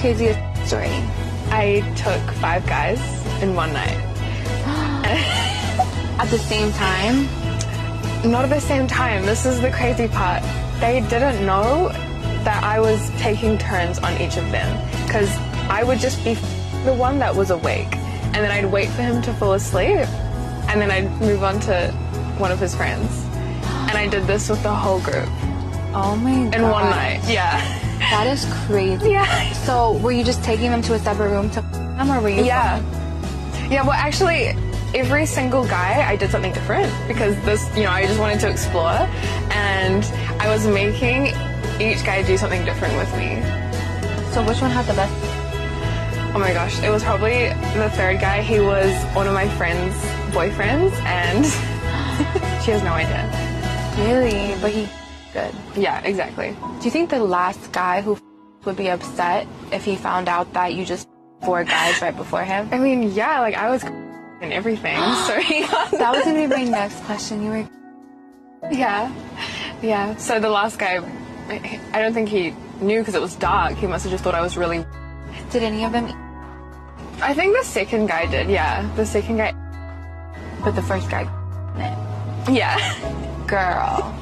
craziest story? I took five guys in one night. At the same time? Not at the same time. This is the crazy part. They didn't know that I was taking turns on each of them because I would just be the one that was awake and then I'd wait for him to fall asleep and then I'd move on to one of his friends. And I did this with the whole group Oh my god. in one night. Yeah. That is crazy. Yeah. So were you just taking them to a separate room to them or were you Yeah. Yeah, well, actually, every single guy, I did something different because this, you know, I just wanted to explore and I was making each guy do something different with me. So which one had the best? Oh my gosh, it was probably the third guy. He was one of my friend's boyfriends and she has no idea. Really? But he good. Yeah, exactly. Do you think the last guy who would be upset if he found out that you just four guys right before him? I mean, yeah, like I was and everything, so he That was gonna be my next question. You were Yeah, yeah. So the last guy, I don't think he knew because it was dark. He must have just thought I was really. did any of them I think the second guy did. Yeah, the second guy. but the first guy Yeah. girl.